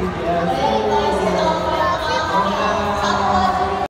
Yes.